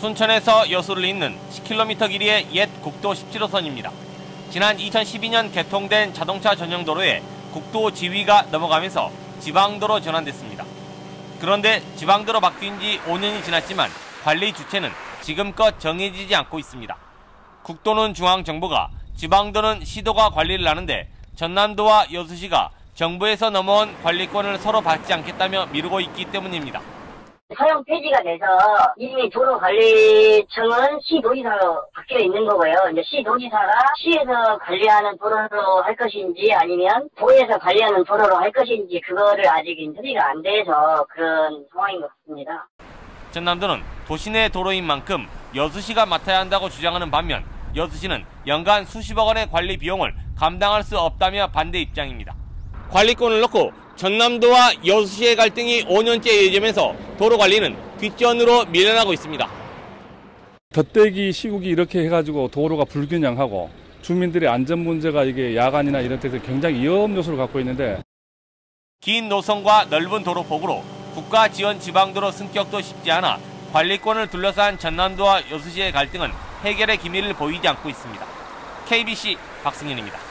순천에서 여수를 잇는 10km 길이의 옛 국도 17호선입니다. 지난 2012년 개통된 자동차 전용 도로에 국도 지위가 넘어가면서 지방도로 전환됐습니다. 그런데 지방도로 바뀐 지 5년이 지났지만 관리 주체는 지금껏 정해지지 않고 있습니다. 국도는 중앙정부가, 지방도는 시도가 관리를 하는데 전남도와 여수시가 정부에서 넘어온 관리권을 서로 받지 않겠다며 미루고 있기 때문입니다. 사용 폐지가 돼서 이미 도로관리청은 시도지사로 바뀌어 있는 거고요. 이제 시도지사가 시에서 관리하는 도로로 할 것인지 아니면 도에서 관리하는 도로로 할 것인지 그거를 아직 협의가 안 돼서 그런 상황인 것 같습니다. 전남도는 도시 내 도로인 만큼 여수시가 맡아야 한다고 주장하는 반면 여수시는 연간 수십억 원의 관리 비용을 감당할 수 없다며 반대 입장입니다. 관리권을 놓고 전남도와 여수시의 갈등이 5년째 이어지면서 도로 관리는 뒷전으로 밀려나고 있습니다. 덧대기 시국이 이렇게 해가지고 도로가 불균형하고 주민들의 안전 문제가 이게 야간이나 이런 데서 굉장히 위험 요소를 갖고 있는데 긴 노선과 넓은 도로폭으로 국가 지원 지방도로 승격도 쉽지 않아 관리권을 둘러싼 전남도와 여수시의 갈등은 해결의 기미를 보이지 않고 있습니다. KBC 박승현입니다.